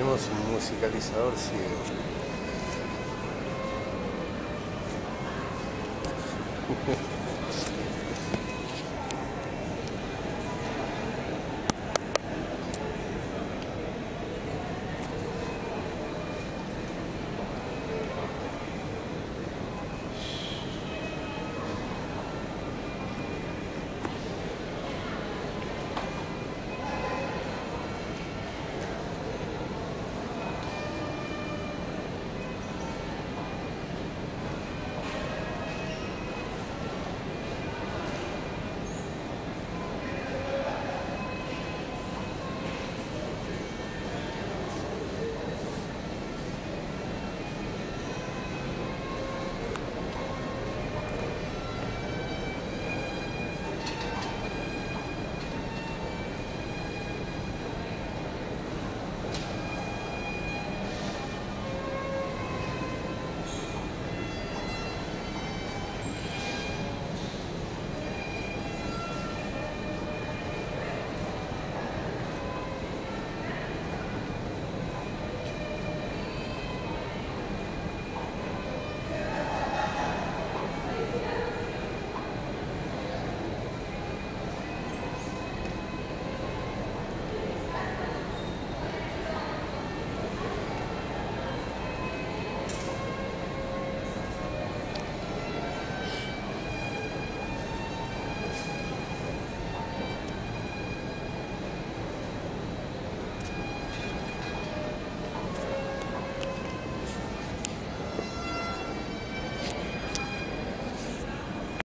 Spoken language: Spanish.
tenemos un musicalizador ciego.